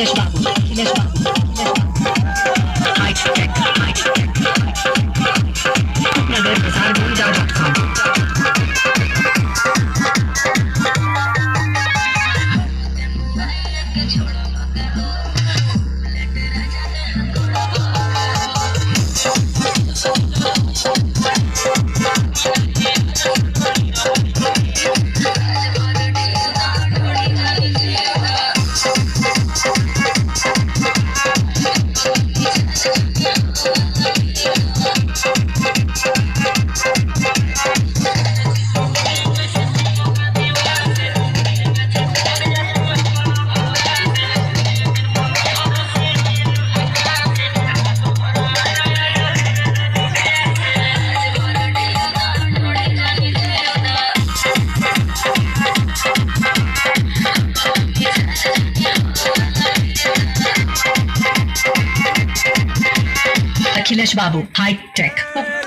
mexe papo. Akhilesh Babu high tech